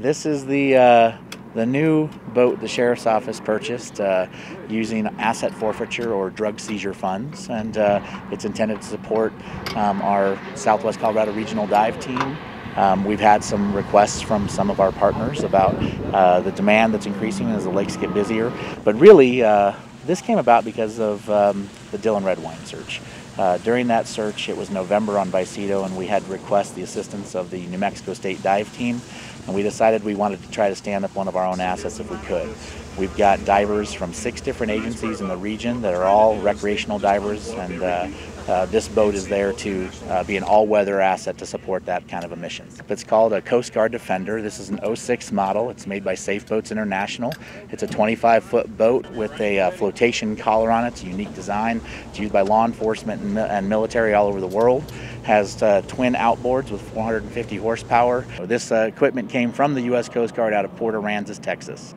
This is the uh, the new boat the sheriff's office purchased uh, using asset forfeiture or drug seizure funds, and uh, it's intended to support um, our Southwest Colorado Regional Dive Team. Um, we've had some requests from some of our partners about uh, the demand that's increasing as the lakes get busier, but really uh, this came about because of um, the Dillon Redwine search. Uh, during that search, it was November on Vallecito, and we had to request the assistance of the New Mexico State Dive Team, and we decided we wanted to try to stand up one of our own assets if we could. We've got divers from six different agencies in the region that are all recreational divers, and uh, uh, this boat is there to uh, be an all-weather asset to support that kind of a mission. It's called a Coast Guard Defender. This is an 06 model. It's made by Safe Boats International. It's a 25-foot boat with a uh, flotation collar on it. It's a unique design. It's used by law enforcement and, and military all over the world. Has uh, twin outboards with 450 horsepower. This uh, equipment came from the U.S. Coast Guard out of Port Aransas, Texas.